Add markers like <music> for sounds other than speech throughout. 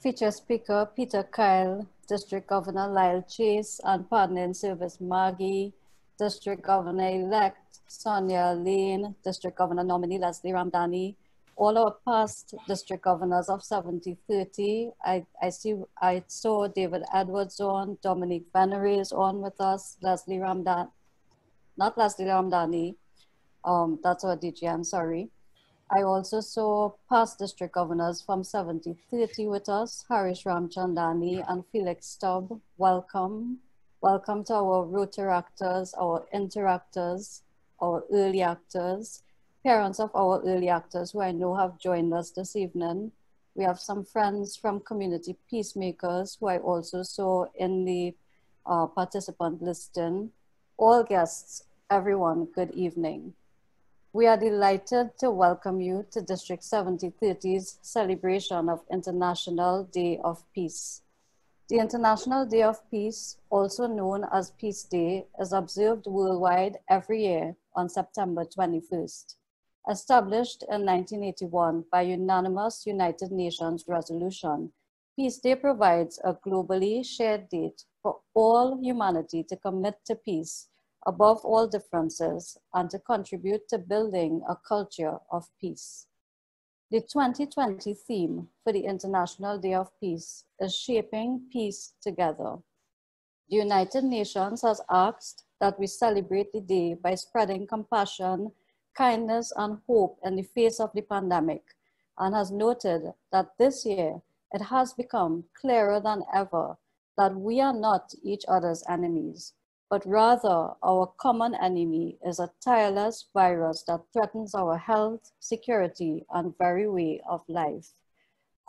Feature speaker Peter Kyle, District Governor Lyle Chase, and partner in service Maggie, District Governor-elect Sonia Lane, District Governor nominee Leslie Ramdhani, all our past district governors of 7030. I, I see, I saw David Edwards on, Dominique Veneray is on with us, Leslie Ramdan, not Leslie Ramdhani, um, that's our DG, I'm sorry. I also saw past district governors from 7030 with us, Harish Ramchandani and Felix Stubb. Welcome. Welcome to our Rotaractors, our interactors, our early actors parents of our early actors who I know have joined us this evening. We have some friends from community peacemakers who I also saw in the uh, participant listing. All guests, everyone, good evening. We are delighted to welcome you to District 7030's celebration of International Day of Peace. The International Day of Peace, also known as Peace Day, is observed worldwide every year on September 21st. Established in 1981 by unanimous United Nations resolution, Peace Day provides a globally shared date for all humanity to commit to peace above all differences and to contribute to building a culture of peace. The 2020 theme for the International Day of Peace is Shaping Peace Together. The United Nations has asked that we celebrate the day by spreading compassion kindness and hope in the face of the pandemic and has noted that this year it has become clearer than ever that we are not each other's enemies, but rather our common enemy is a tireless virus that threatens our health, security, and very way of life.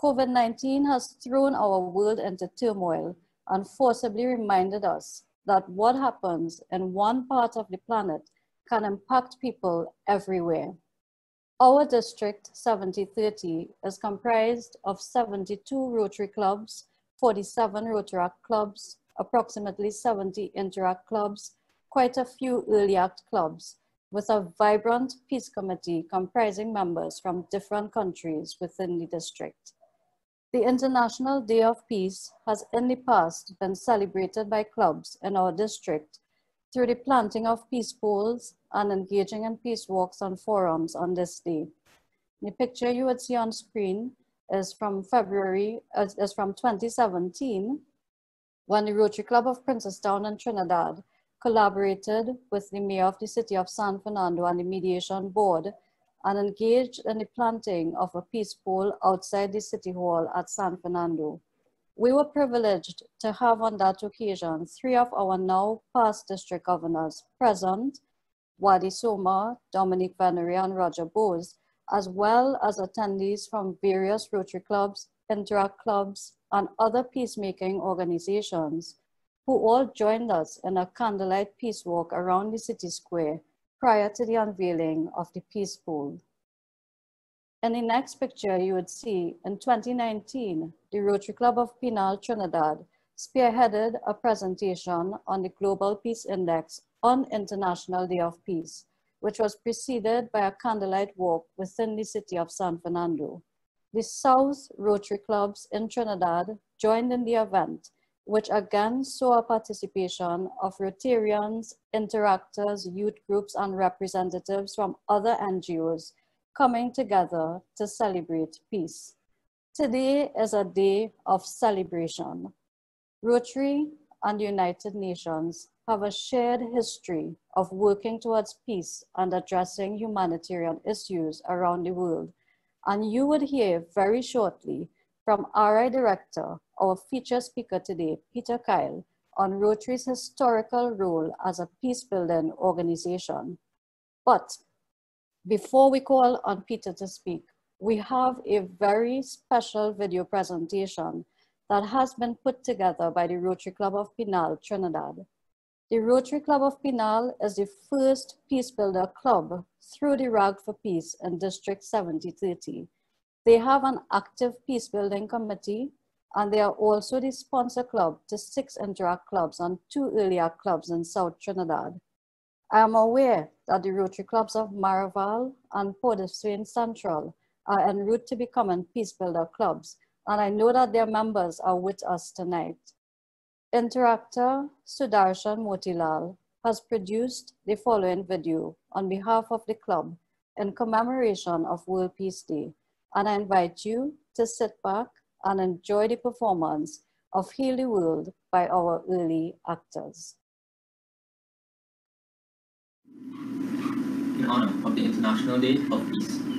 COVID-19 has thrown our world into turmoil and forcibly reminded us that what happens in one part of the planet can impact people everywhere. Our district 7030 is comprised of 72 Rotary clubs, 47 Rotaract clubs, approximately 70 Interact clubs, quite a few Early Act clubs, with a vibrant peace committee comprising members from different countries within the district. The International Day of Peace has in the past been celebrated by clubs in our district through the planting of peace poles and engaging in peace walks and forums on this day. The picture you would see on screen is from February, is, is from 2017, when the Rotary Club of Princestown and Trinidad collaborated with the mayor of the city of San Fernando and the mediation board and engaged in the planting of a peace pole outside the city hall at San Fernando. We were privileged to have on that occasion three of our now past district governors present Wadi Soma, Dominique Veneray, and Roger Bose, as well as attendees from various Rotary clubs, Interact clubs, and other peacemaking organizations, who all joined us in a candlelight peace walk around the city square prior to the unveiling of the peace pole. In the next picture, you would see in 2019, the Rotary Club of Penal, Trinidad spearheaded a presentation on the Global Peace Index on International Day of Peace, which was preceded by a candlelight walk within the city of San Fernando. The South Rotary Clubs in Trinidad joined in the event, which again saw a participation of Rotarians, interactors, youth groups, and representatives from other NGOs coming together to celebrate peace. Today is a day of celebration. Rotary and the United Nations have a shared history of working towards peace and addressing humanitarian issues around the world. And you would hear very shortly from RI Director, our feature speaker today, Peter Kyle, on Rotary's historical role as a peace-building organization. But before we call on Peter to speak, we have a very special video presentation that has been put together by the Rotary Club of Penal, Trinidad. The Rotary Club of Penal is the first peace builder club through the RAG for Peace in District 7030. They have an active peace building committee and they are also the sponsor club to six Interact clubs and two Early Act clubs in South Trinidad. I am aware that the Rotary clubs of Maraval and Port of Spain Central are en route to becoming peace builder clubs and I know that their members are with us tonight. Interactor Sudarshan Motilal has produced the following video on behalf of the club in commemoration of World Peace Day, and I invite you to sit back and enjoy the performance of Heal the World by our early actors. In honor of the International Day of Peace.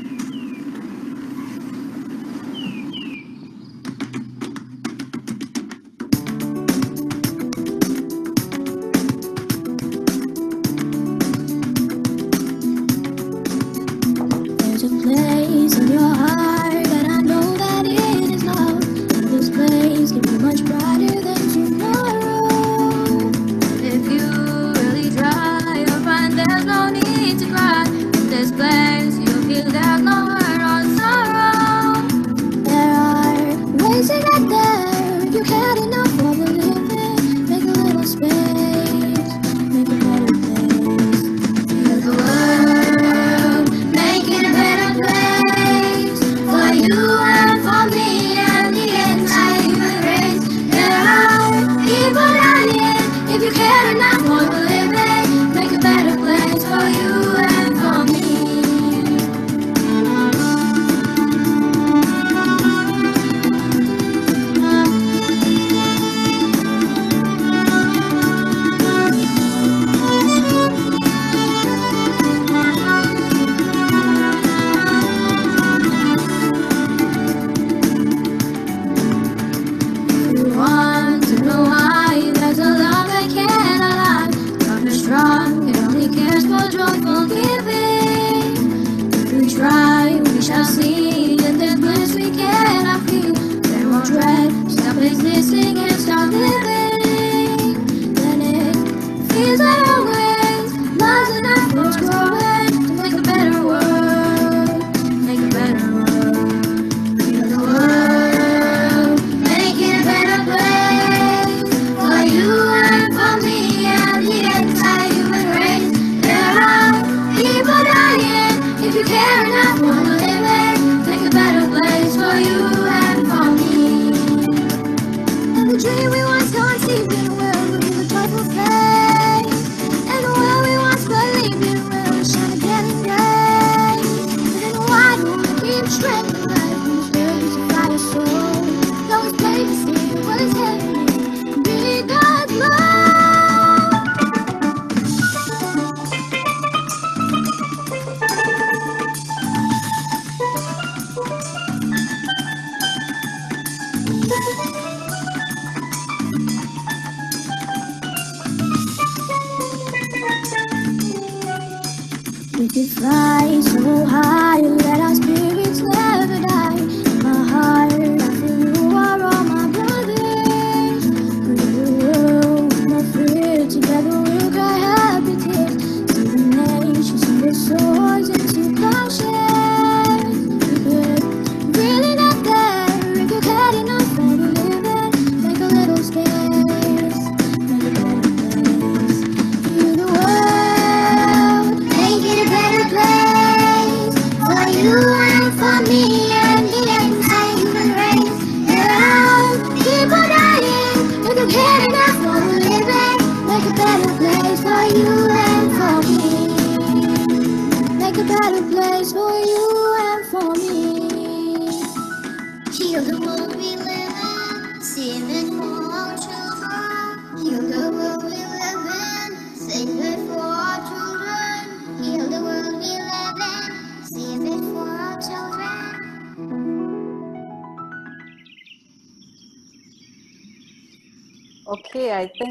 Think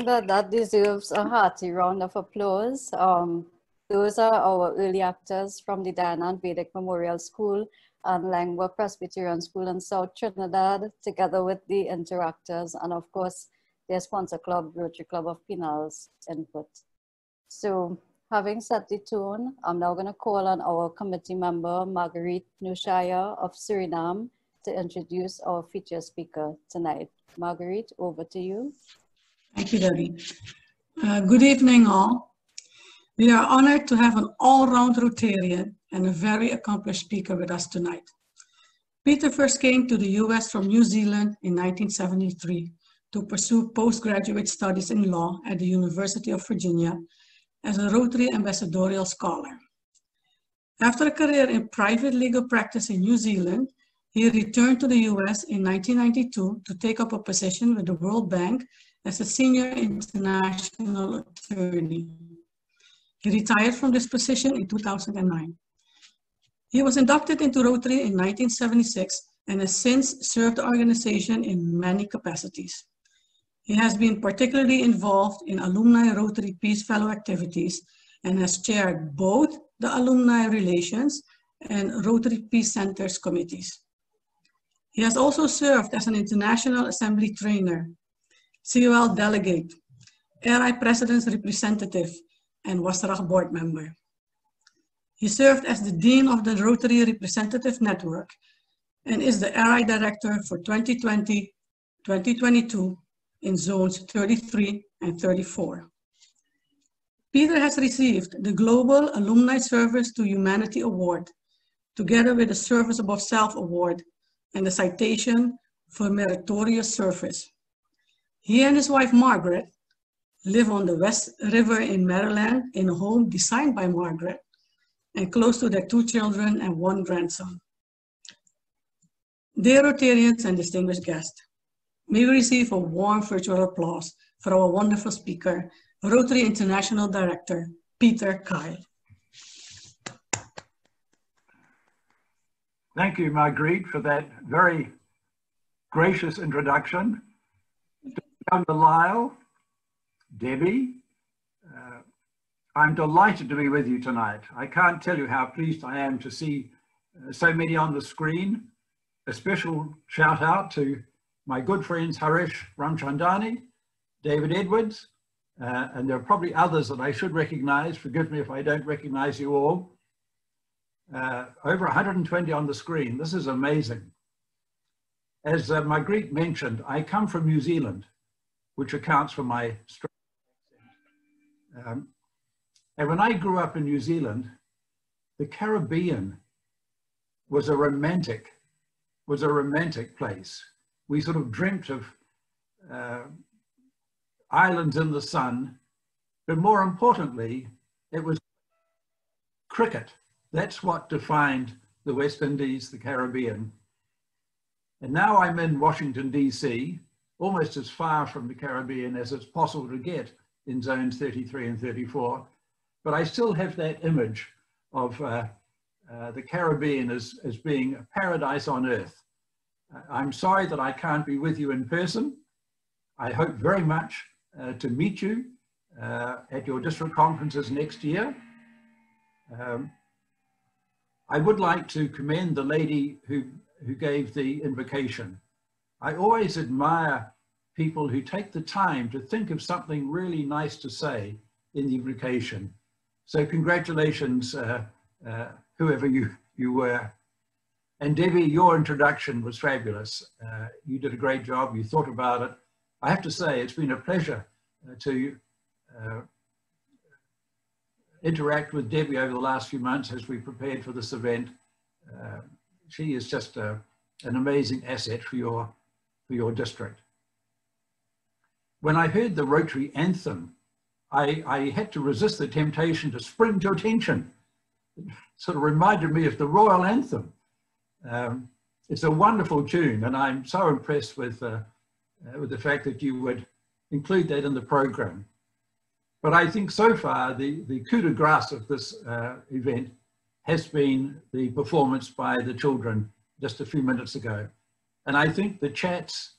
that that deserves a hearty round of applause. Um, those are our early actors from the Dayanand Vedic Memorial School and Lengua Presbyterian School in South Trinidad, together with the interactors and of course, their sponsor club, Rotary Club of Pinellas input. So having set the tone, I'm now gonna call on our committee member, Marguerite Nushaya of Suriname, to introduce our feature speaker tonight. Marguerite, over to you. Thank you, Debbie. Uh, good evening, all. We are honored to have an all-round Rotarian and a very accomplished speaker with us tonight. Peter first came to the US from New Zealand in 1973 to pursue postgraduate studies in law at the University of Virginia as a Rotary Ambassadorial Scholar. After a career in private legal practice in New Zealand, he returned to the US in 1992 to take up a position with the World Bank as a senior international attorney. He retired from this position in 2009. He was inducted into Rotary in 1976 and has since served the organization in many capacities. He has been particularly involved in alumni Rotary Peace Fellow activities and has chaired both the alumni relations and Rotary Peace Centers committees. He has also served as an International Assembly trainer, COL delegate, RI President's representative, and WASRAG board member. He served as the Dean of the Rotary Representative Network and is the RI Director for 2020-2022 in zones 33 and 34. Peter has received the Global Alumni Service to Humanity Award, together with the Service Above Self Award and the Citation for Meritorious Service. He and his wife Margaret live on the West River in Maryland in a home designed by Margaret and close to their two children and one grandson. Dear Rotarians and distinguished guests, may we receive a warm virtual applause for our wonderful speaker, Rotary International Director, Peter Kyle. Thank you, Marguerite, for that very gracious introduction. Lyle, Debbie, uh, I'm delighted to be with you tonight. I can't tell you how pleased I am to see uh, so many on the screen. A special shout out to my good friends Harish Ramchandani, David Edwards, uh, and there are probably others that I should recognize. Forgive me if I don't recognize you all. Uh, over 120 on the screen. This is amazing. As uh, Marguerite mentioned, I come from New Zealand, which accounts for my um, and when I grew up in New Zealand, the Caribbean was a romantic, was a romantic place. We sort of dreamt of uh, islands in the sun, but more importantly, it was cricket. That's what defined the West Indies, the Caribbean. And now I'm in Washington, DC, almost as far from the Caribbean as it's possible to get in zones 33 and 34. But I still have that image of uh, uh, the Caribbean as, as being a paradise on earth. Uh, I'm sorry that I can't be with you in person. I hope very much uh, to meet you uh, at your district conferences next year. Um, I would like to commend the lady who, who gave the invocation. I always admire people who take the time to think of something really nice to say in the invocation. So congratulations, uh, uh, whoever you, you were. And Debbie, your introduction was fabulous. Uh, you did a great job. You thought about it. I have to say, it's been a pleasure uh, to uh, interact with Debbie over the last few months as we prepared for this event. Uh, she is just a, an amazing asset for your, for your district when I heard the Rotary anthem, I, I had to resist the temptation to spring to attention. It sort of reminded me of the Royal Anthem. Um, it's a wonderful tune, and I'm so impressed with, uh, uh, with the fact that you would include that in the program. But I think so far, the, the coup de grace of this uh, event has been the performance by the children just a few minutes ago. And I think the chats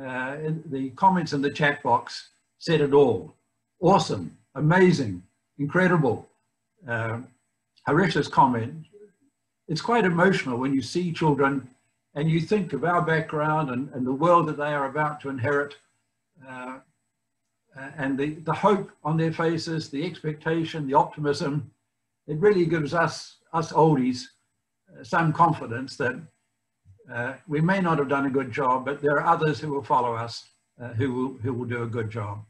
uh, the comments in the chat box said it all. Awesome, amazing, incredible. Uh, Harish's comment, it's quite emotional when you see children and you think of our background and, and the world that they are about to inherit uh, and the, the hope on their faces, the expectation, the optimism. It really gives us, us oldies, uh, some confidence that uh, we may not have done a good job, but there are others who will follow us uh, who, will, who will do a good job.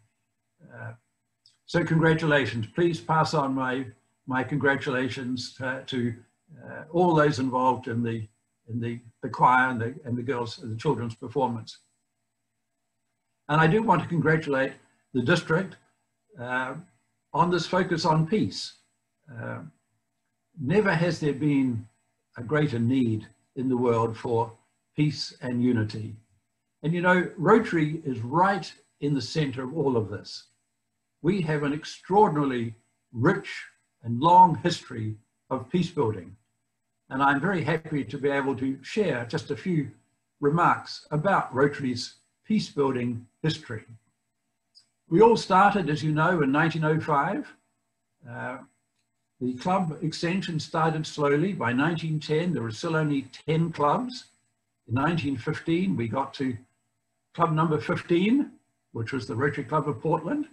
Uh, so congratulations. Please pass on my, my congratulations to, to uh, all those involved in the, in the, the choir and the, and the girls, the children's performance. And I do want to congratulate the district uh, on this focus on peace. Uh, never has there been a greater need in the world for peace and unity. And you know, Rotary is right in the center of all of this. We have an extraordinarily rich and long history of peace building. And I'm very happy to be able to share just a few remarks about Rotary's peace building history. We all started, as you know, in 1905. Uh, the club extension started slowly. By 1910, there were still only 10 clubs. In 1915, we got to club number 15, which was the Rotary Club of Portland.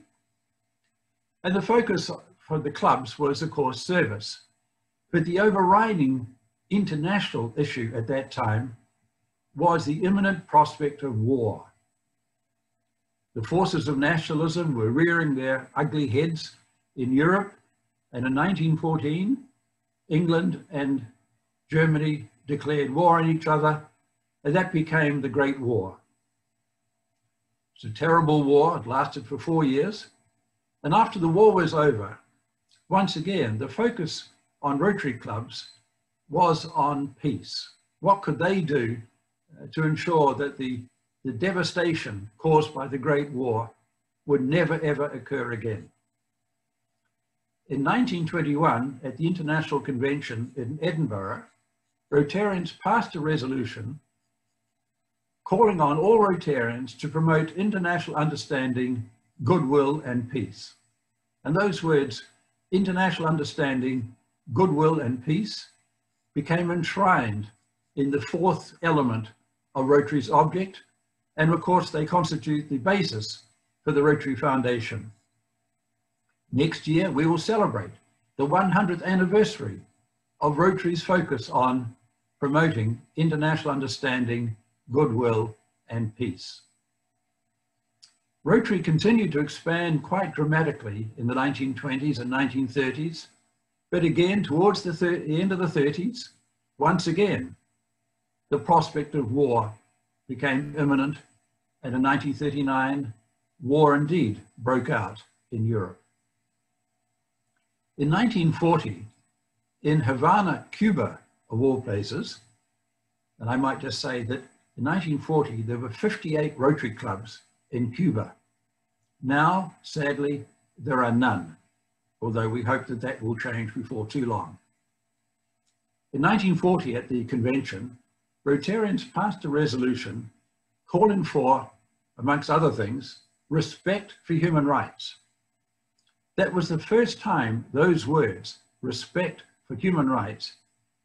And the focus for the clubs was, of course, service. But the overriding international issue at that time was the imminent prospect of war. The forces of nationalism were rearing their ugly heads in Europe, and in 1914, England and Germany declared war on each other, and that became the Great War. It's a terrible war, it lasted for four years, and after the war was over, once again, the focus on Rotary clubs was on peace. What could they do uh, to ensure that the, the devastation caused by the Great War would never ever occur again? In 1921, at the International Convention in Edinburgh, Rotarians passed a resolution calling on all Rotarians to promote international understanding, goodwill and peace. And those words, international understanding, goodwill and peace, became enshrined in the fourth element of Rotary's object, and of course they constitute the basis for the Rotary Foundation. Next year, we will celebrate the 100th anniversary of Rotary's focus on promoting international understanding, goodwill, and peace. Rotary continued to expand quite dramatically in the 1920s and 1930s, but again, towards the, the end of the 30s, once again, the prospect of war became imminent, and in 1939, war indeed broke out in Europe. In 1940, in Havana, Cuba, of all places, and I might just say that in 1940, there were 58 Rotary clubs in Cuba. Now, sadly, there are none, although we hope that that will change before too long. In 1940, at the convention, Rotarians passed a resolution calling for, amongst other things, respect for human rights. That was the first time those words, respect for human rights,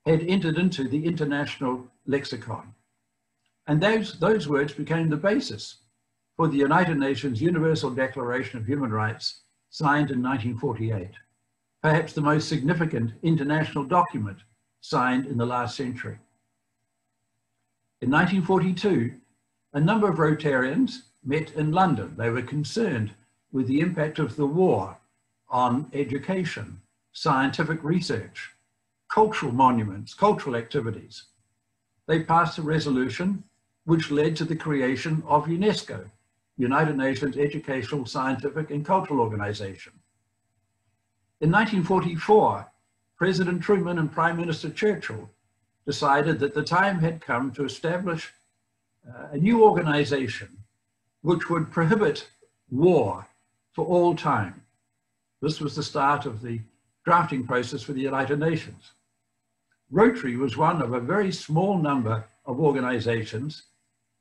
had entered into the international lexicon. And those, those words became the basis for the United Nations Universal Declaration of Human Rights signed in 1948, perhaps the most significant international document signed in the last century. In 1942, a number of Rotarians met in London. They were concerned with the impact of the war on education, scientific research, cultural monuments, cultural activities. They passed a resolution which led to the creation of UNESCO, United Nations Educational, Scientific and Cultural Organization. In 1944, President Truman and Prime Minister Churchill decided that the time had come to establish uh, a new organization which would prohibit war for all time. This was the start of the drafting process for the United Nations. Rotary was one of a very small number of organizations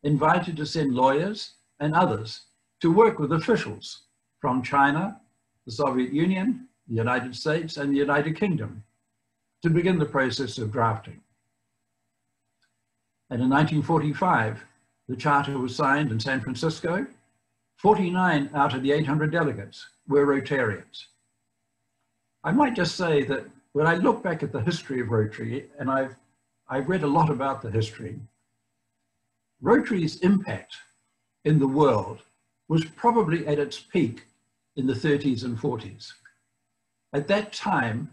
invited to send lawyers and others to work with officials from China, the Soviet Union, the United States, and the United Kingdom to begin the process of drafting. And in 1945, the charter was signed in San Francisco. 49 out of the 800 delegates were Rotarians. I might just say that when I look back at the history of Rotary, and I've, I've read a lot about the history, Rotary's impact in the world was probably at its peak in the 30s and 40s. At that time,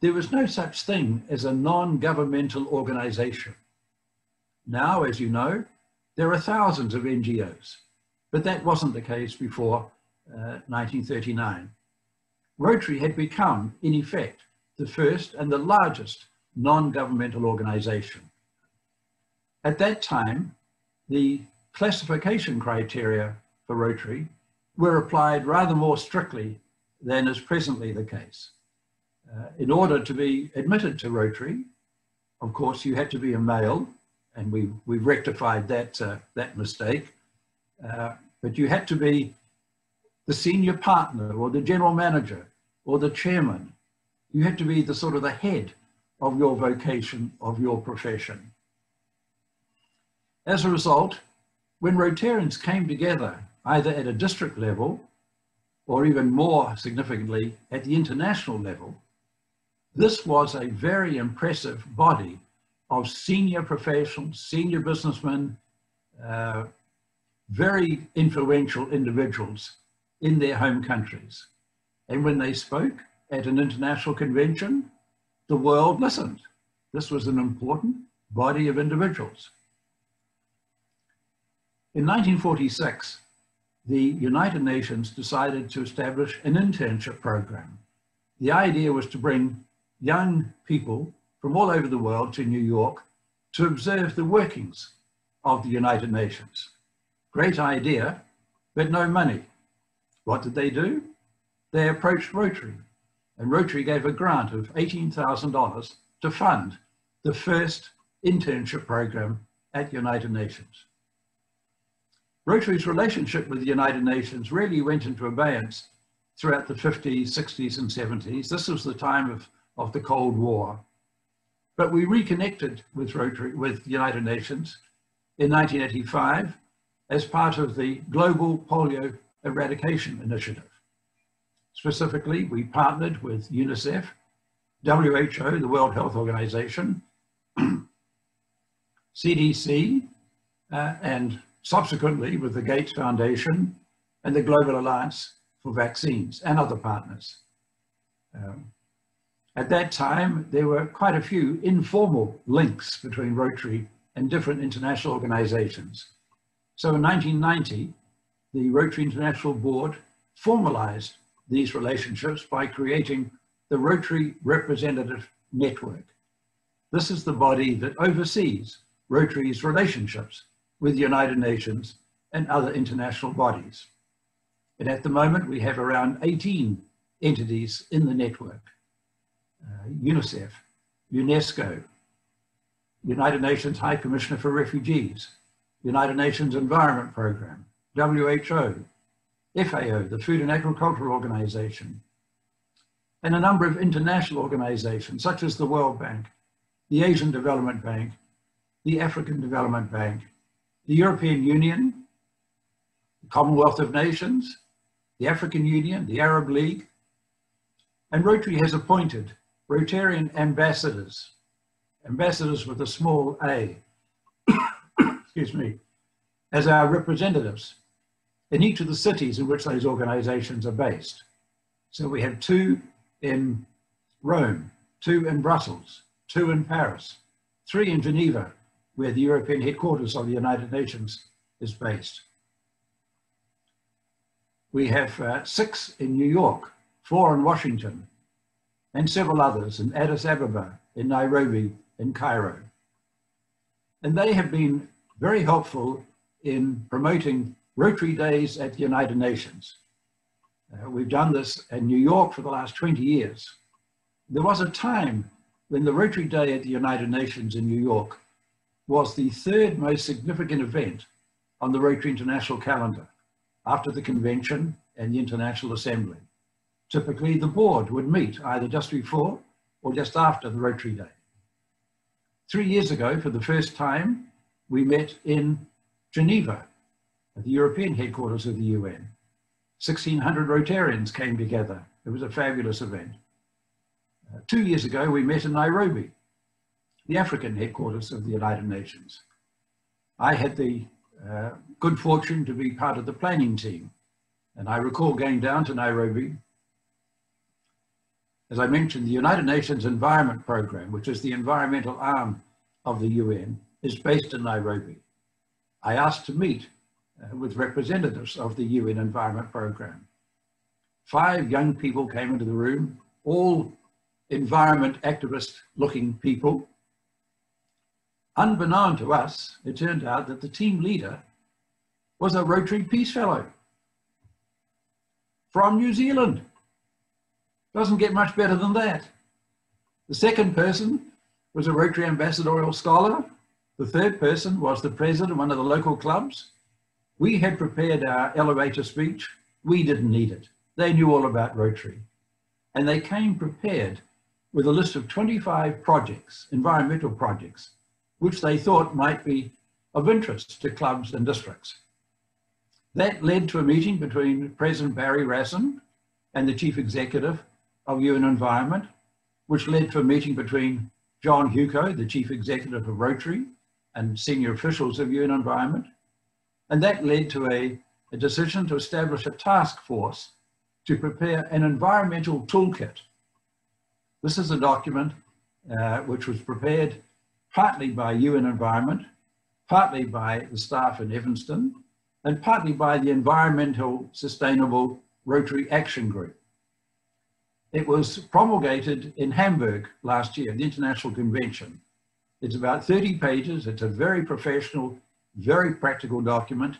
there was no such thing as a non-governmental organization. Now, as you know, there are thousands of NGOs, but that wasn't the case before uh, 1939. Rotary had become, in effect, the first and the largest non-governmental organization. At that time, the classification criteria for Rotary were applied rather more strictly than is presently the case. Uh, in order to be admitted to Rotary, of course, you had to be a male, and we, we've rectified that, uh, that mistake, uh, but you had to be the senior partner or the general manager or the chairman. You had to be the sort of the head of your vocation, of your profession. As a result, when Rotarians came together, either at a district level or even more significantly at the international level, this was a very impressive body of senior professionals, senior businessmen, uh, very influential individuals in their home countries. And when they spoke at an international convention, the world listened. This was an important body of individuals. In 1946, the United Nations decided to establish an internship program. The idea was to bring young people from all over the world to New York to observe the workings of the United Nations. Great idea, but no money. What did they do? They approached Rotary, and Rotary gave a grant of $18,000 to fund the first internship program at United Nations. Rotary's relationship with the United Nations really went into abeyance throughout the 50s, 60s, and 70s. This was the time of, of the Cold War. But we reconnected with Rotary, with the United Nations in 1985 as part of the Global Polio Eradication Initiative. Specifically, we partnered with UNICEF, WHO, the World Health Organization, <clears throat> CDC, uh, and subsequently with the Gates Foundation and the Global Alliance for Vaccines and other partners. Um, at that time, there were quite a few informal links between Rotary and different international organizations. So in 1990, the Rotary International Board formalized these relationships by creating the Rotary Representative Network. This is the body that oversees Rotary's relationships with the United Nations and other international bodies. And at the moment, we have around 18 entities in the network. Uh, UNICEF, UNESCO, United Nations High Commissioner for Refugees, United Nations Environment Programme, WHO, FAO, the Food and Agriculture Organization, and a number of international organizations such as the World Bank, the Asian Development Bank, the African Development Bank, the European Union, the Commonwealth of Nations, the African Union, the Arab League, and Rotary has appointed Rotarian ambassadors, ambassadors with a small a, <coughs> excuse me, as our representatives in each of the cities in which those organizations are based. So we have two in Rome, two in Brussels, two in Paris, three in Geneva, where the European headquarters of the United Nations is based. We have uh, six in New York, four in Washington, and several others in Addis Ababa, in Nairobi, in Cairo. And they have been very helpful in promoting Rotary Days at the United Nations. Uh, we've done this in New York for the last 20 years. There was a time when the Rotary Day at the United Nations in New York was the third most significant event on the Rotary International calendar after the convention and the International Assembly. Typically, the board would meet either just before or just after the Rotary Day. Three years ago, for the first time, we met in Geneva at the European headquarters of the UN. 1,600 Rotarians came together. It was a fabulous event. Uh, two years ago, we met in Nairobi the African headquarters of the United Nations. I had the uh, good fortune to be part of the planning team. And I recall going down to Nairobi. As I mentioned, the United Nations Environment Programme, which is the environmental arm of the UN, is based in Nairobi. I asked to meet with representatives of the UN Environment Programme. Five young people came into the room, all environment activist looking people. Unbeknown to us, it turned out that the team leader was a Rotary Peace Fellow from New Zealand. Doesn't get much better than that. The second person was a Rotary Ambassadorial Scholar. The third person was the president of one of the local clubs. We had prepared our elevator speech. We didn't need it. They knew all about Rotary. And they came prepared with a list of 25 projects, environmental projects, which they thought might be of interest to clubs and districts. That led to a meeting between President Barry Rassin and the Chief Executive of UN Environment, which led to a meeting between John Hewko, the Chief Executive of Rotary, and senior officials of UN Environment. And that led to a, a decision to establish a task force to prepare an environmental toolkit. This is a document uh, which was prepared partly by UN Environment, partly by the staff in Evanston, and partly by the Environmental Sustainable Rotary Action Group. It was promulgated in Hamburg last year, the International Convention. It's about 30 pages. It's a very professional, very practical document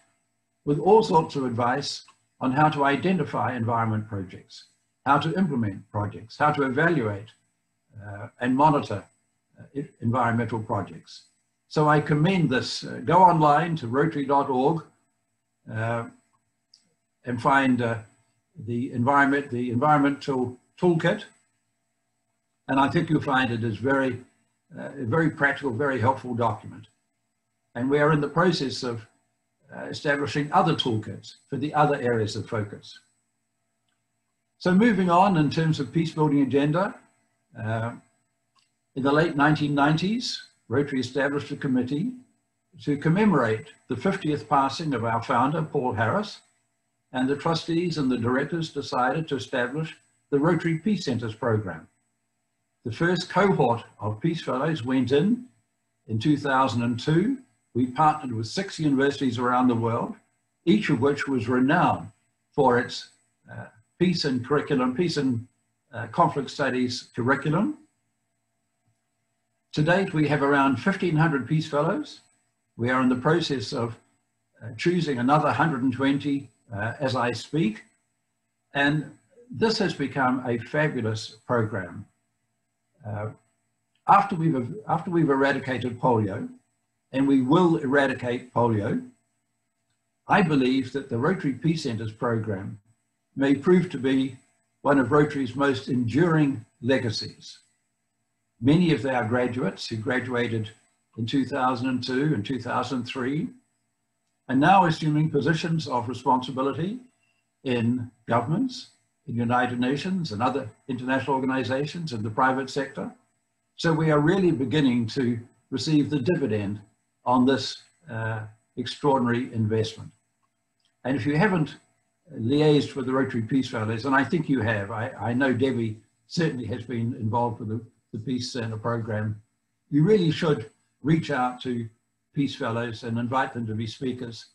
with all sorts of advice on how to identify environment projects, how to implement projects, how to evaluate uh, and monitor uh, environmental projects. So I commend this. Uh, go online to rotary.org uh, and find uh, the environment, the environmental toolkit. And I think you'll find it is very, uh, a very practical, very helpful document. And we are in the process of uh, establishing other toolkits for the other areas of focus. So moving on in terms of peace building agenda, uh, in the late 1990s, Rotary established a committee to commemorate the 50th passing of our founder, Paul Harris, and the trustees and the directors decided to establish the Rotary Peace Centres program. The first cohort of Peace Fellows went in in 2002. We partnered with six universities around the world, each of which was renowned for its uh, peace and curriculum, peace and uh, conflict studies curriculum. To date, we have around 1,500 Peace Fellows. We are in the process of uh, choosing another 120 uh, as I speak. And this has become a fabulous program. Uh, after, we've, after we've eradicated polio, and we will eradicate polio, I believe that the Rotary Peace Centres program may prove to be one of Rotary's most enduring legacies. Many of our graduates who graduated in 2002 and 2003 are now assuming positions of responsibility in governments, in United Nations and other international organizations in the private sector. So we are really beginning to receive the dividend on this uh, extraordinary investment. And if you haven't liaised with the Rotary Peace Fellows, and I think you have, I, I know Debbie certainly has been involved with the, the Peace Center program, you really should reach out to Peace Fellows and invite them to be speakers.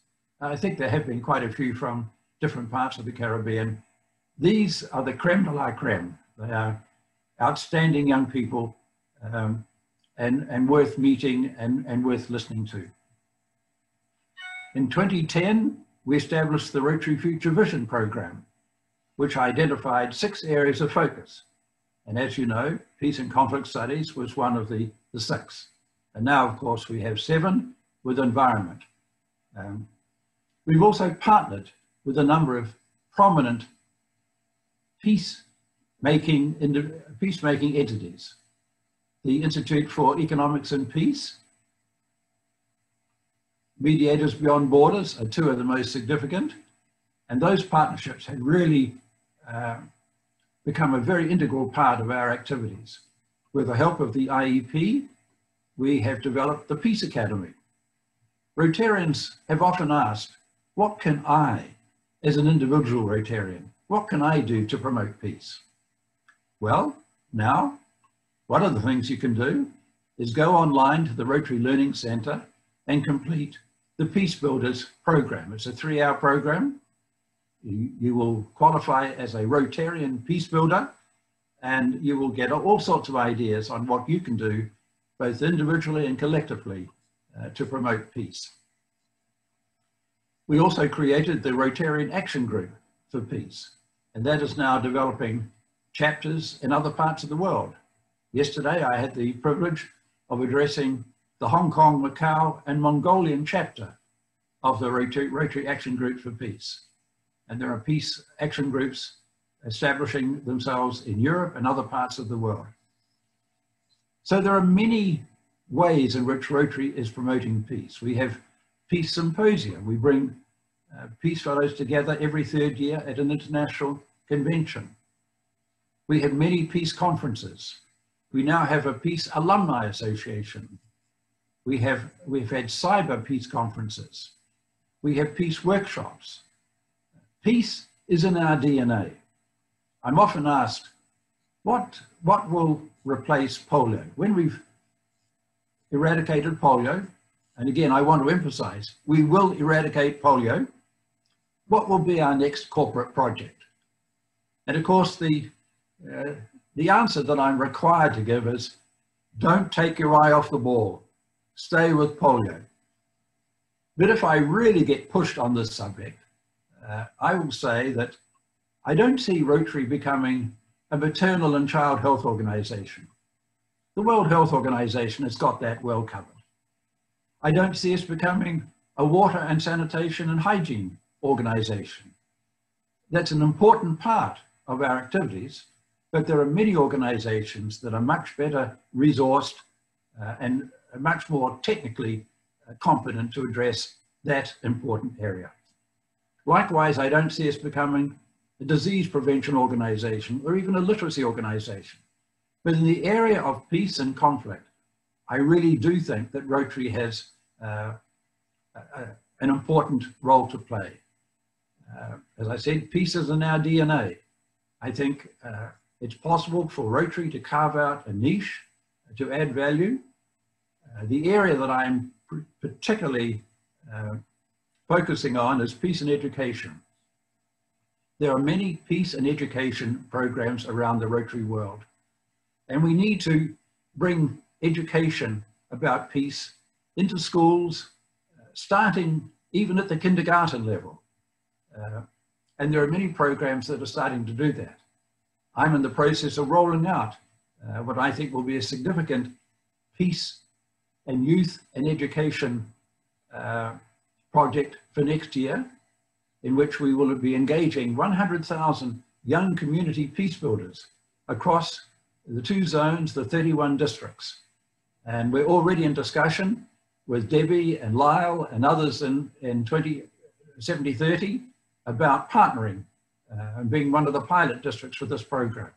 I think there have been quite a few from different parts of the Caribbean these are the creme de la creme. They are outstanding young people um, and, and worth meeting and, and worth listening to. In 2010, we established the Rotary Future Vision program, which identified six areas of focus. And as you know, peace and conflict studies was one of the, the six. And now, of course, we have seven with environment. Um, we've also partnered with a number of prominent peacemaking, peacemaking entities. The Institute for Economics and Peace, Mediators Beyond Borders are two of the most significant. And those partnerships have really uh, become a very integral part of our activities. With the help of the IEP, we have developed the Peace Academy. Rotarians have often asked, what can I, as an individual Rotarian, what can I do to promote peace? Well, now, one of the things you can do is go online to the Rotary Learning Centre and complete the Peace Builders program. It's a three hour program. You, you will qualify as a Rotarian Peace Builder and you will get all sorts of ideas on what you can do both individually and collectively uh, to promote peace. We also created the Rotarian Action Group for Peace, and that is now developing chapters in other parts of the world. Yesterday, I had the privilege of addressing the Hong Kong, Macau, and Mongolian chapter of the Rotary, Action Group for Peace. And there are peace action groups establishing themselves in Europe and other parts of the world. So there are many ways in which Rotary is promoting peace. We have peace symposia. We bring uh, peace fellows together every third year at an international convention. We have many peace conferences. We now have a peace alumni association. We have, we've had cyber peace conferences. We have peace workshops. Peace is in our DNA. I'm often asked, what, what will replace polio? When we've eradicated polio, and again, I want to emphasize, we will eradicate polio, what will be our next corporate project? And of course, the, uh, the answer that I'm required to give is, don't take your eye off the ball, stay with polio. But if I really get pushed on this subject, uh, I will say that I don't see Rotary becoming a maternal and child health organization. The World Health Organization has got that well covered. I don't see us becoming a water and sanitation and hygiene organization. That's an important part of our activities, but there are many organizations that are much better resourced uh, and much more technically uh, competent to address that important area. Likewise, I don't see us becoming a disease prevention organization, or even a literacy organization. But in the area of peace and conflict, I really do think that Rotary has uh, a, an important role to play. Uh, as I said, peace is in our DNA. I think uh, it's possible for Rotary to carve out a niche to add value. Uh, the area that I'm particularly uh, focusing on is peace and education. There are many peace and education programs around the Rotary world. And we need to bring education about peace into schools, uh, starting even at the kindergarten level. Uh, and there are many programs that are starting to do that. I'm in the process of rolling out uh, what I think will be a significant peace and youth and education uh, project for next year in which we will be engaging 100,000 young community peace builders across the two zones, the 31 districts. And we're already in discussion with Debbie and Lyle and others in, in 20, 7030 about partnering uh, and being one of the pilot districts for this program.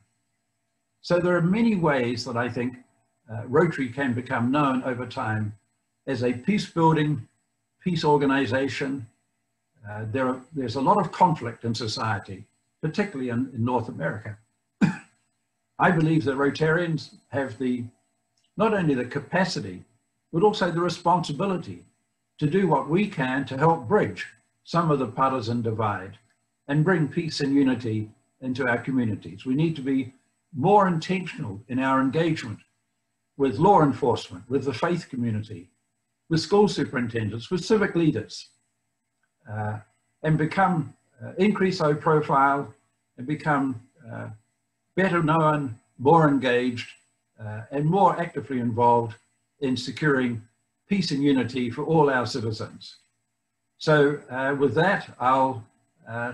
So there are many ways that I think uh, Rotary can become known over time as a peace building, peace organization, uh, there are, there's a lot of conflict in society, particularly in, in North America. <coughs> I believe that Rotarians have the, not only the capacity, but also the responsibility to do what we can to help bridge some of the partisan divide and bring peace and unity into our communities. We need to be more intentional in our engagement with law enforcement, with the faith community, with school superintendents, with civic leaders, uh, and become, uh, increase our profile and become uh, better known, more engaged, uh, and more actively involved in securing peace and unity for all our citizens. So uh, with that, I'll uh,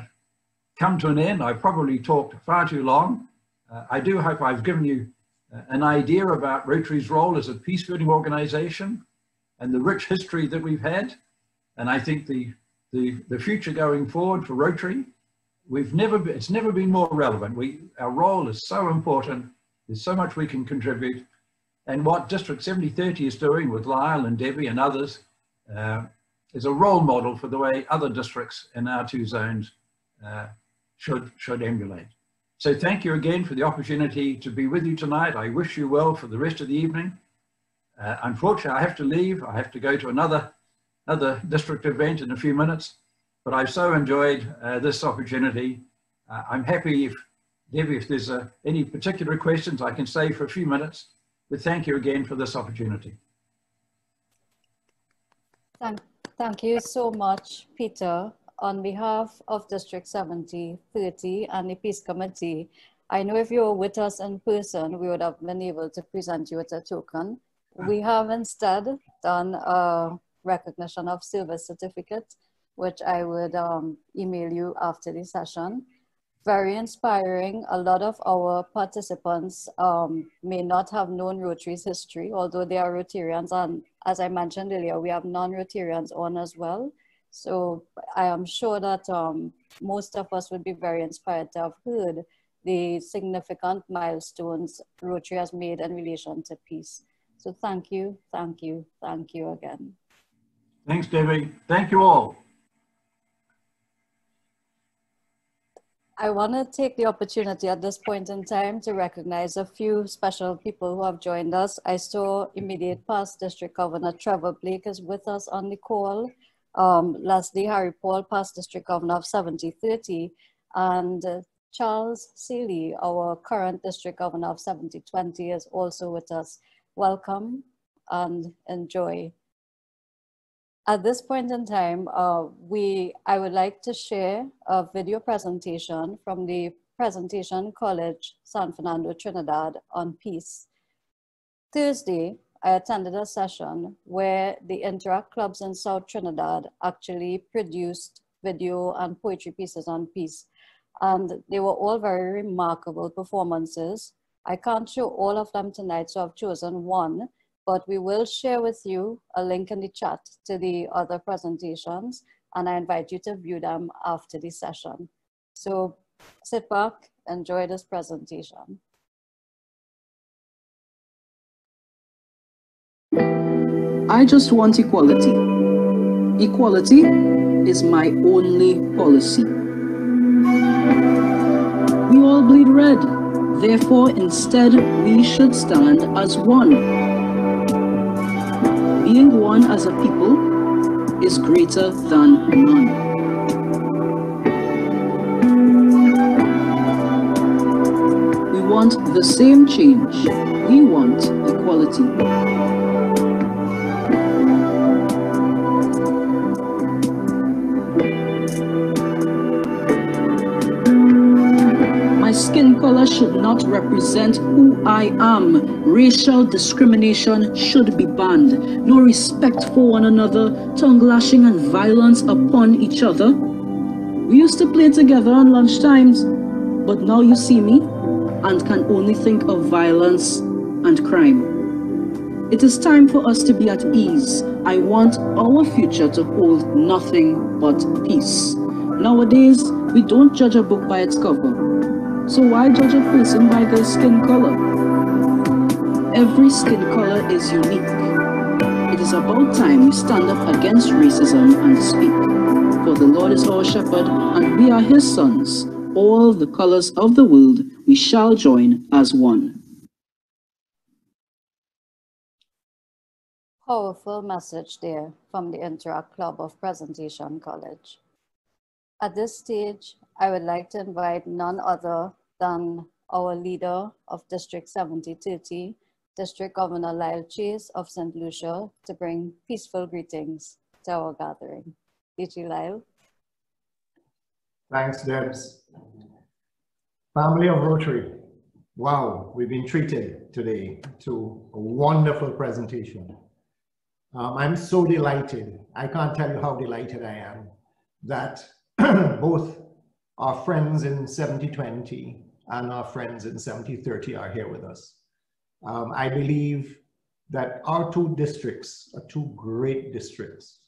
come to an end. I've probably talked far too long. I do hope I've given you an idea about Rotary's role as a peace building organization and the rich history that we've had. And I think the the, the future going forward for Rotary, we've never been, it's never been more relevant. We, our role is so important. There's so much we can contribute. And what District 7030 is doing with Lyle and Debbie and others uh, is a role model for the way other districts in our two zones uh, should, should emulate. So thank you again for the opportunity to be with you tonight. I wish you well for the rest of the evening. Uh, unfortunately, I have to leave. I have to go to another, another district event in a few minutes, but I've so enjoyed uh, this opportunity. Uh, I'm happy if, Debbie, if there's uh, any particular questions, I can stay for a few minutes, but thank you again for this opportunity. Thank, thank you so much, Peter. On behalf of District 70, 30, and the Peace Committee, I know if you were with us in person, we would have been able to present you with a token. We have instead done a recognition of service certificate, which I would um, email you after the session. Very inspiring. A lot of our participants um, may not have known Rotary's history, although they are Rotarians. And as I mentioned earlier, we have non-Rotarians on as well. So I am sure that um, most of us would be very inspired to have heard the significant milestones Rotary has made in relation to peace. So thank you, thank you, thank you again. Thanks, Debbie. Thank you all. I want to take the opportunity at this point in time to recognize a few special people who have joined us. I saw immediate past District Governor Trevor Blake is with us on the call. Um, Leslie Harry Paul, past District Governor of 7030, and uh, Charles Seeley, our current District Governor of 7020, is also with us welcome and enjoy. At this point in time, uh, we, I would like to share a video presentation from the Presentation College, San Fernando, Trinidad on peace. Thursday, I attended a session where the Interact clubs in South Trinidad actually produced video and poetry pieces on peace. And they were all very remarkable performances. I can't show all of them tonight, so I've chosen one, but we will share with you a link in the chat to the other presentations, and I invite you to view them after the session. So sit back, enjoy this presentation. I just want equality. Equality is my only policy. We all bleed red. Therefore, instead, we should stand as one. Being one as a people is greater than none. We want the same change. We want equality. Skin color should not represent who I am. Racial discrimination should be banned. No respect for one another, tongue lashing and violence upon each other. We used to play together on lunch times, but now you see me and can only think of violence and crime. It is time for us to be at ease. I want our future to hold nothing but peace. Nowadays, we don't judge a book by its cover. So why judge a person by their skin color? Every skin color is unique. It is about time we stand up against racism and speak. For the Lord is our shepherd, and we are his sons. All the colors of the world we shall join as one. Powerful message there from the Interact Club of Presentation College. At this stage, I would like to invite none other than our leader of District 7030, District Governor Lyle Chase of St. Lucia, to bring peaceful greetings to our gathering. DG Lyle. Thanks, Debs. Family of Rotary, wow, we've been treated today to a wonderful presentation. Um, I'm so delighted. I can't tell you how delighted I am that <clears throat> both our friends in 7020 and our friends in 7030 are here with us. Um, I believe that our two districts are two great districts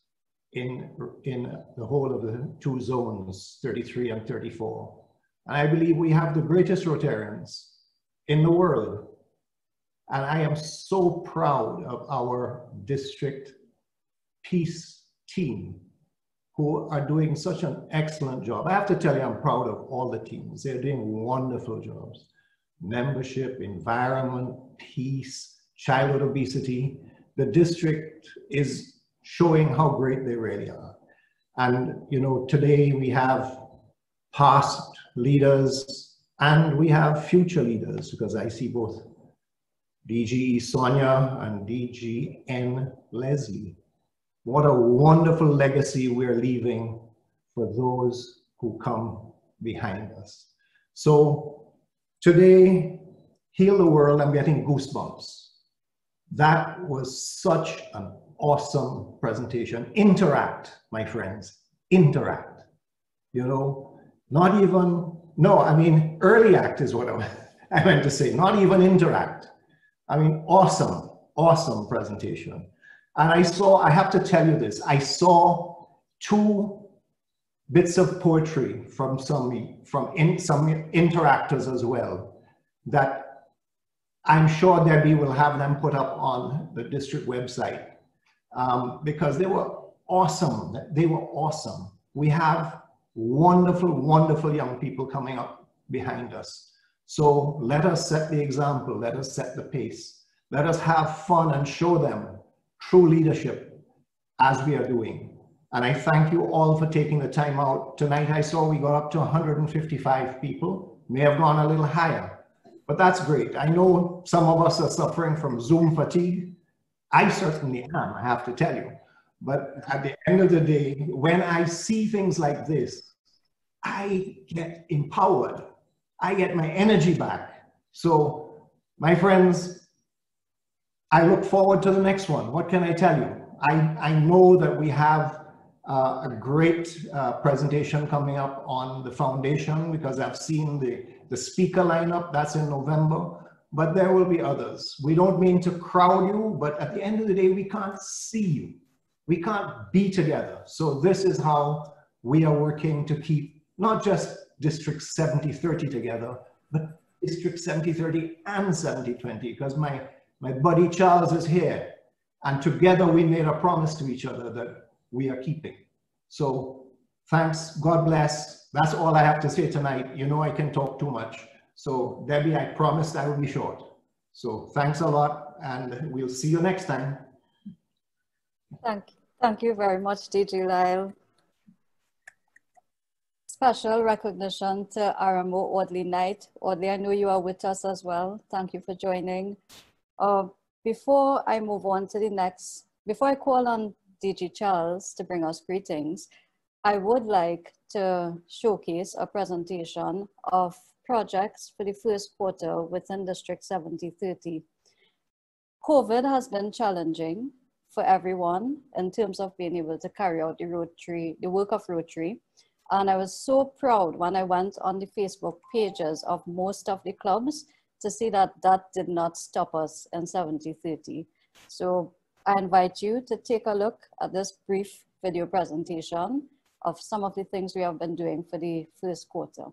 in, in the whole of the two zones, 33 and 34. And I believe we have the greatest Rotarians in the world. And I am so proud of our district peace team who are doing such an excellent job. I have to tell you, I'm proud of all the teams. They're doing wonderful jobs. Membership, environment, peace, childhood obesity. the district is showing how great they really are. And, you know, today we have past leaders and we have future leaders because I see both DG Sonia and DGN Leslie. What a wonderful legacy we're leaving for those who come behind us. So today, Heal the World, I'm getting goosebumps. That was such an awesome presentation. Interact, my friends, interact. You know, not even, no, I mean, early act is what <laughs> I, meant to say, not even interact. I mean, awesome, awesome presentation. And I saw, I have to tell you this, I saw two bits of poetry from some, from in, some interactors as well that I'm sure Debbie will have them put up on the district website um, because they were awesome. They were awesome. We have wonderful, wonderful young people coming up behind us. So let us set the example. Let us set the pace. Let us have fun and show them true leadership as we are doing. And I thank you all for taking the time out. Tonight I saw we got up to 155 people, may have gone a little higher, but that's great. I know some of us are suffering from Zoom fatigue. I certainly am, I have to tell you. But at the end of the day, when I see things like this, I get empowered. I get my energy back. So, my friends, I look forward to the next one. What can I tell you? I, I know that we have uh, a great uh, presentation coming up on the foundation because I've seen the, the speaker lineup, that's in November but there will be others. We don't mean to crowd you, but at the end of the day, we can't see you. We can't be together. So this is how we are working to keep not just District 7030 together, but District 7030 and 7020, because my, my buddy Charles is here. And together we made a promise to each other that we are keeping. So thanks, God bless. That's all I have to say tonight. You know I can talk too much. So Debbie, I promised I will be short. So thanks a lot and we'll see you next time. Thank, thank you very much, DG Lyle. Special recognition to RMO Audley Knight. Audley, I know you are with us as well. Thank you for joining. Before I move on to the next, before I call on DG Charles to bring us greetings, I would like to showcase a presentation of projects for the first quarter within District 7030. COVID has been challenging for everyone in terms of being able to carry out the Rotary, the work of Rotary. And I was so proud when I went on the Facebook pages of most of the clubs to see that that did not stop us in 7030. So I invite you to take a look at this brief video presentation of some of the things we have been doing for the first quarter.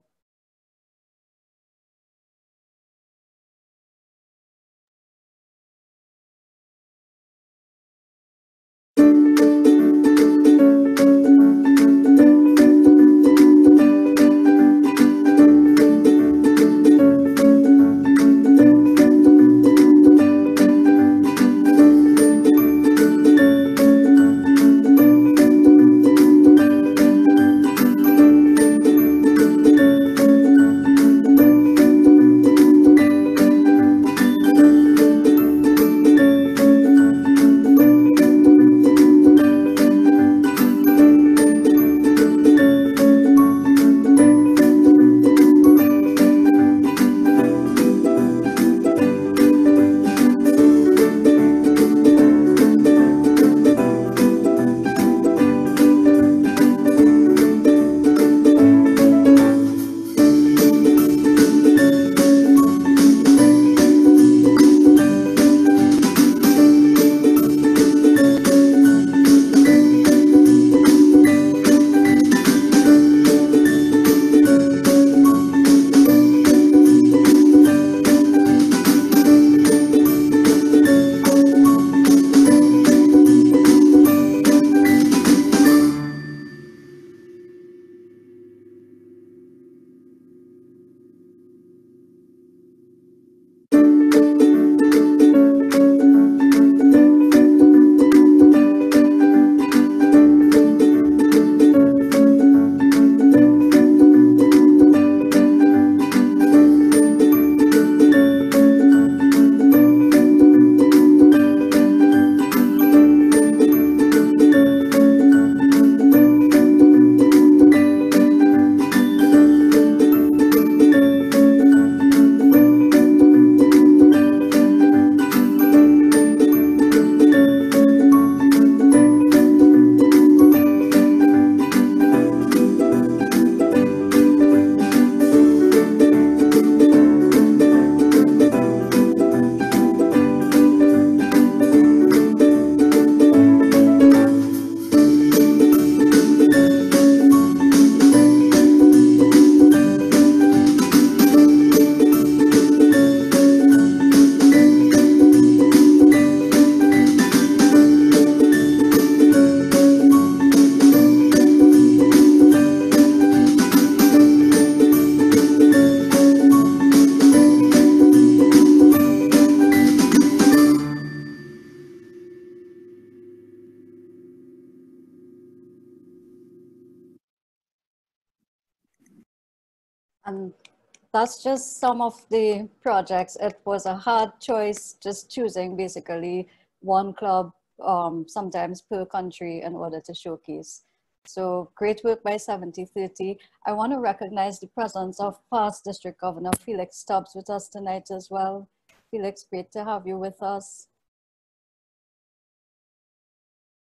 That's just some of the projects. It was a hard choice, just choosing basically one club, um, sometimes per country in order to showcase. So great work by 7030. I want to recognize the presence of past District Governor Felix Stubbs with us tonight as well. Felix, great to have you with us.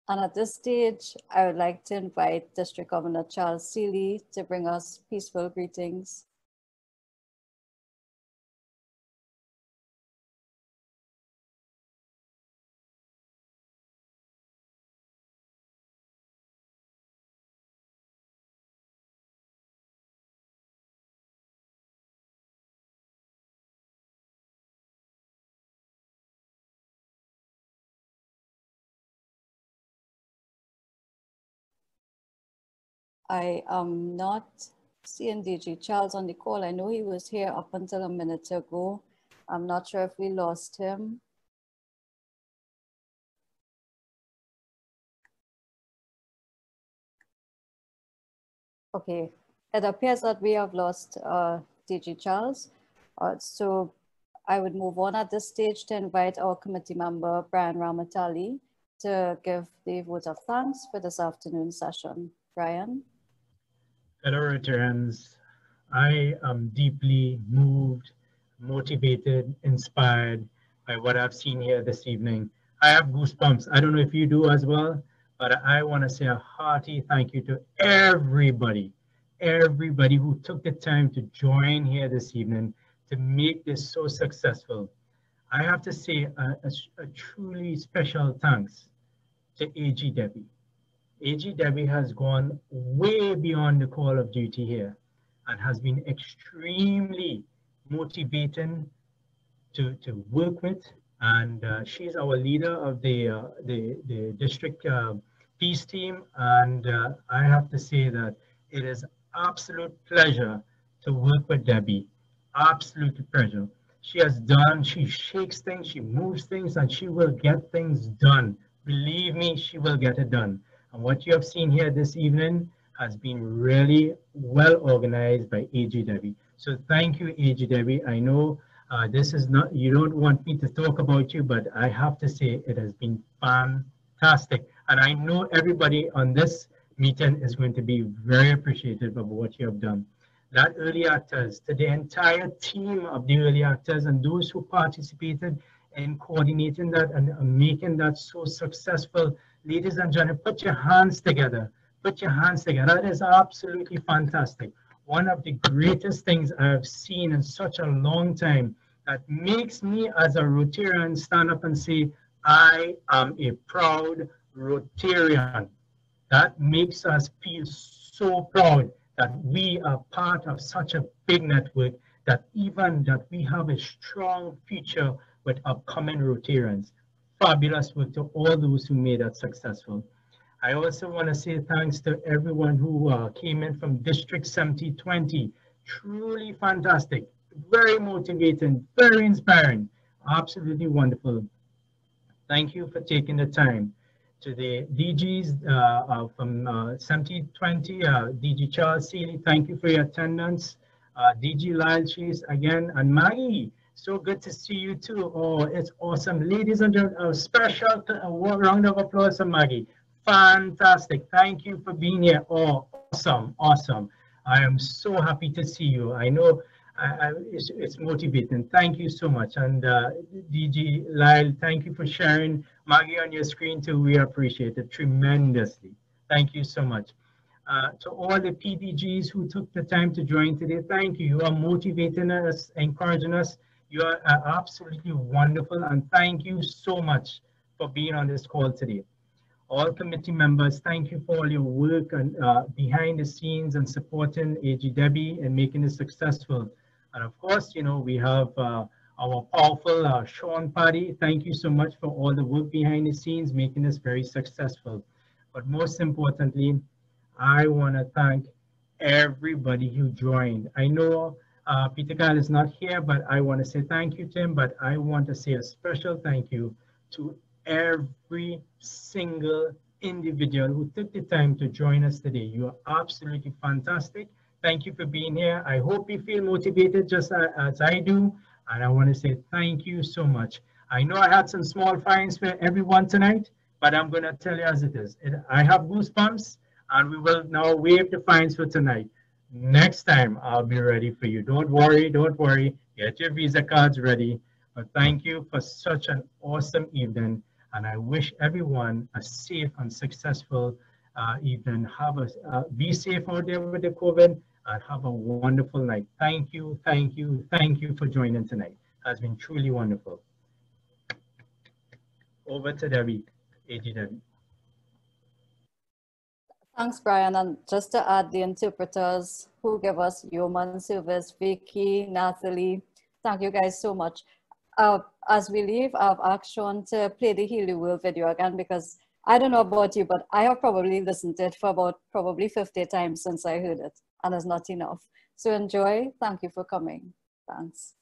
And at this stage, I would like to invite District Governor Charles Seeley to bring us peaceful greetings. I am not seeing DG Charles on the call. I know he was here up until a minute ago. I'm not sure if we lost him. Okay, it appears that we have lost uh, DG Charles. Uh, so I would move on at this stage to invite our committee member, Brian Ramatali, to give the vote of thanks for this afternoon session. Brian? Fellow Rotarians, I am deeply moved, motivated, inspired by what I've seen here this evening. I have goosebumps. I don't know if you do as well, but I want to say a hearty thank you to everybody, everybody who took the time to join here this evening to make this so successful. I have to say a, a, a truly special thanks to AG Debbie. AG Debbie has gone way beyond the call of duty here and has been extremely motivating to, to work with. And uh, she's our leader of the, uh, the, the district uh, peace team. And uh, I have to say that it is absolute pleasure to work with Debbie. Absolute pleasure. She has done, she shakes things, she moves things, and she will get things done. Believe me, she will get it done. And what you have seen here this evening has been really well organized by AG Debbie. So thank you, AG Debbie. I know uh, this is not, you don't want me to talk about you, but I have to say it has been fantastic. And I know everybody on this meeting is going to be very appreciative of what you have done. That early actors, to the entire team of the early actors and those who participated in coordinating that and making that so successful ladies and gentlemen, put your hands together. Put your hands together. That is absolutely fantastic. One of the greatest things I've seen in such a long time that makes me as a Rotarian stand up and say, I am a proud Rotarian. That makes us feel so proud that we are part of such a big network that even that we have a strong future with upcoming Rotarians fabulous work to all those who made that successful. I also want to say thanks to everyone who uh, came in from District 7020. Truly fantastic, very motivating, very inspiring, absolutely wonderful. Thank you for taking the time. To the DGs uh, uh, from uh, 7020, uh, DG Charles Seeley, thank you for your attendance. Uh, DG Lyle Chase again, and Maggie, so good to see you too. Oh, it's awesome. Ladies and gentlemen, a special round of applause for Maggie. Fantastic. Thank you for being here. Oh, awesome. Awesome. I am so happy to see you. I know I, I, it's, it's, motivating. Thank you so much. And uh, DG Lyle, thank you for sharing Maggie on your screen too. We appreciate it tremendously. Thank you so much. Uh, to all the PDGs who took the time to join today, thank you. You are motivating us, encouraging us you are absolutely wonderful and thank you so much for being on this call today. All committee members, thank you for all your work and uh, behind the scenes and supporting AG Debbie and making it successful. And of course, you know, we have uh, our powerful uh, Sean Paddy. Thank you so much for all the work behind the scenes, making this very successful. But most importantly, I want to thank everybody who joined. I know uh, Peter Kyle is not here, but I want to say thank you Tim, but I want to say a special thank you to every single individual who took the time to join us today. You are absolutely fantastic. Thank you for being here. I hope you feel motivated just as I do. And I want to say thank you so much. I know I had some small fines for everyone tonight, but I'm going to tell you as it is. I have goosebumps, and we will now waive the fines for tonight. Next time, I'll be ready for you. Don't worry, don't worry. Get your Visa cards ready. But thank you for such an awesome evening. And I wish everyone a safe and successful uh, evening. Have a, uh, be safe out there with the COVID and have a wonderful night. Thank you, thank you, thank you for joining tonight. It has been truly wonderful. Over to Debbie, AGW. Thanks, Brian. And just to add the interpreters who give us human service, Vicky, Natalie, thank you guys so much. Uh, as we leave, I've asked Sean to play the Heal the World video again because I don't know about you, but I have probably listened to it for about probably 50 times since I heard it, and it's not enough. So enjoy. Thank you for coming. Thanks.